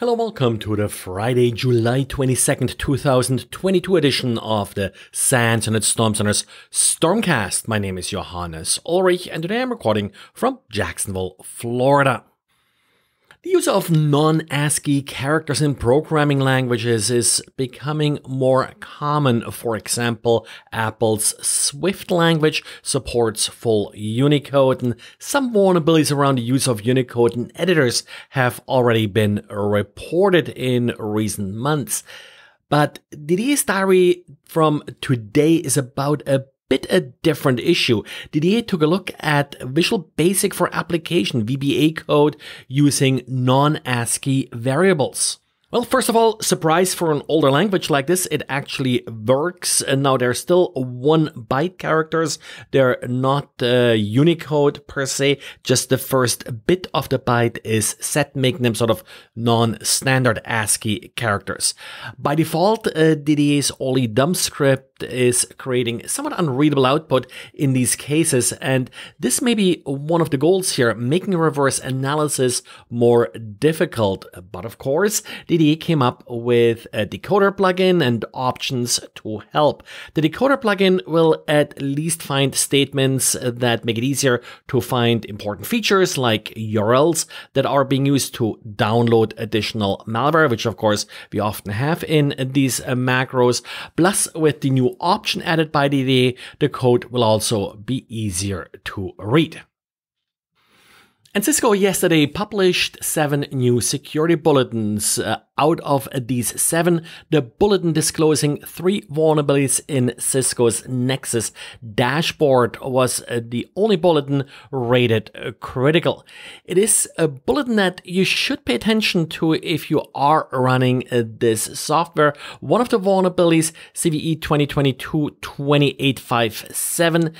Hello, welcome to the Friday, July 22nd, 2022 edition of the SANS Internet Storm Center's Stormcast. My name is Johannes Ulrich and today I'm recording from Jacksonville, Florida. The use of non-ASCII characters in programming languages is becoming more common. For example, Apple's Swift language supports full Unicode, and some vulnerabilities around the use of Unicode in editors have already been reported in recent months. But Didier's diary from today is about a bit a different issue. Didier took a look at Visual Basic for Application VBA code using non-ASCII variables. Well, first of all, surprise for an older language like this, it actually works. And now they're still one byte characters. They're not uh, Unicode per se. Just the first bit of the byte is set, making them sort of non-standard ASCII characters. By default, uh, Didier's oledump script is creating somewhat unreadable output in these cases. And this may be one of the goals here, making reverse analysis more difficult. But of course, Didier came up with a decoder plugin and options to help. The decoder plugin will at least find statements that make it easier to find important features like URLs that are being used to download additional malware, which of course we often have in these macros. Plus with the new option added by Didier, the code will also be easier to read. And Cisco yesterday published seven new security bulletins. Uh, out of these seven, the bulletin disclosing three vulnerabilities in Cisco's Nexus dashboard was uh, the only bulletin rated uh, critical. It is a bulletin that you should pay attention to if you are running uh, this software. One of the vulnerabilities, CVE 2022-2857,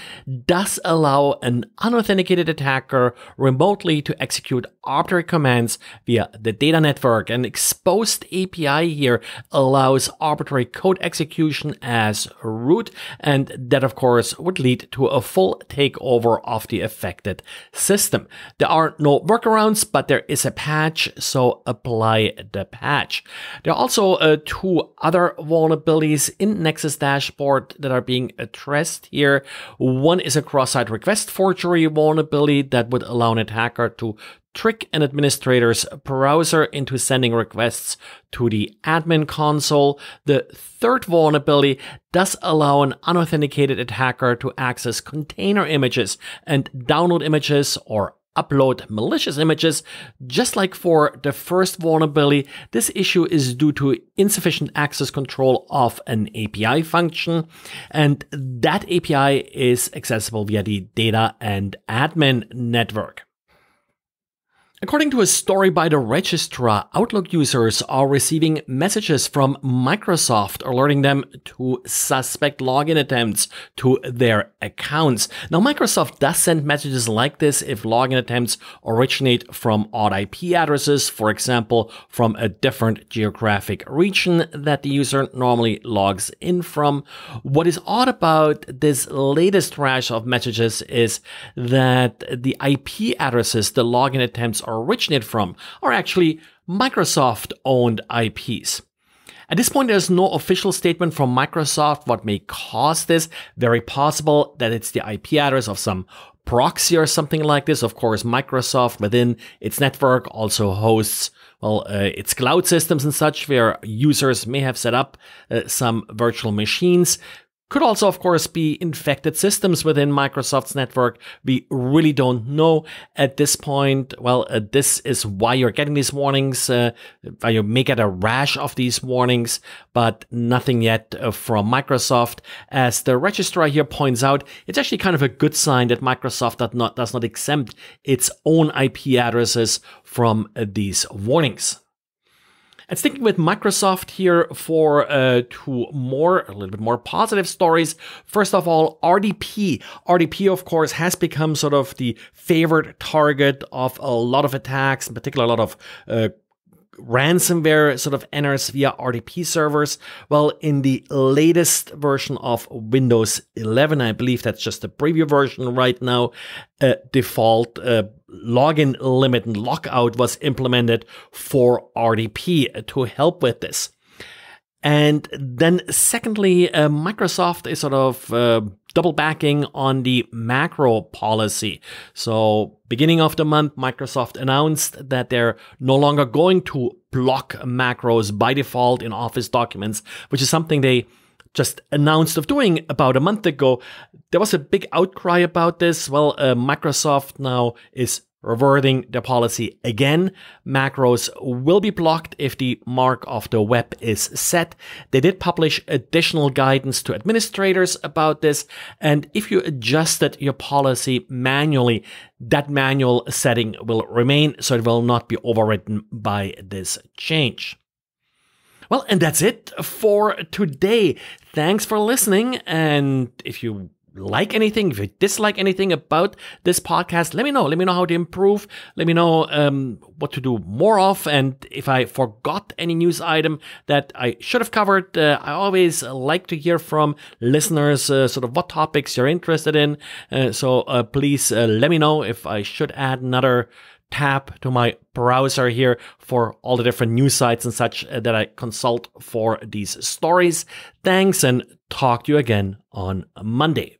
does allow an unauthenticated attacker remotely to execute arbitrary commands via the data network and expose API here allows arbitrary code execution as root, and that of course would lead to a full takeover of the affected system. There are no workarounds, but there is a patch, so apply the patch. There are also uh, two other vulnerabilities in Nexus dashboard that are being addressed here. One is a cross-site request forgery vulnerability that would allow an attacker to trick an administrator's browser into sending requests to the admin console. The third vulnerability does allow an unauthenticated attacker to access container images and download images or upload malicious images. Just like for the first vulnerability, this issue is due to insufficient access control of an API function, and that API is accessible via the data and admin network. According to a story by the Register, Outlook users are receiving messages from Microsoft alerting them to suspect login attempts to their accounts. Now, Microsoft does send messages like this if login attempts originate from odd IP addresses, for example, from a different geographic region that the user normally logs in from. What is odd about this latest rash of messages is that the IP addresses the login attempts originate from are actually Microsoft owned IPs. At this point, there's no official statement from Microsoft what may cause this. Very possible that it's the IP address of some proxy or something like this. Of course, Microsoft within its network also hosts well, uh, its cloud systems and such, where users may have set up uh, some virtual machines. Could also, of course, be infected systems within Microsoft's network. We really don't know at this point. Well, uh, this is why you're getting these warnings. Uh, you may get a rash of these warnings, but nothing yet uh, from Microsoft. As the Register here points out, it's actually kind of a good sign that Microsoft does not, does not exempt its own IP addresses from uh, these warnings. And sticking with Microsoft here for uh, two more, a little bit more positive stories. First of all, RDP. RDP, of course, has become sort of the favorite target of a lot of attacks, in particular, a lot of uh, ransomware sort of enters via RDP servers? Well, in the latest version of Windows 11, I believe that's just a preview version right now, default uh, login limit and lockout was implemented for RDP to help with this. And then, secondly, uh, Microsoft is sort of uh, double backing on the macro policy. So, beginning of the month, Microsoft announced that they're no longer going to block macros by default in Office documents, which is something they just announced of doing about a month ago. There was a big outcry about this. Well, uh, Microsoft now is reverting the policy again. Macros will be blocked if the mark of the web is set. They did publish additional guidance to administrators about this. And if you adjusted your policy manually, that manual setting will remain, so it will not be overwritten by this change. Well, and that's it for today. Thanks for listening. And if you like anything, if you dislike anything about this podcast, let me know. Let me know how to improve. Let me know um, what to do more of. And if I forgot any news item that I should have covered, uh, I always like to hear from listeners, uh, sort of what topics you're interested in. Uh, so uh, please uh, let me know if I should add another tab to my browser here for all the different news sites and such uh, that I consult for these stories. Thanks and talk to you again on Monday.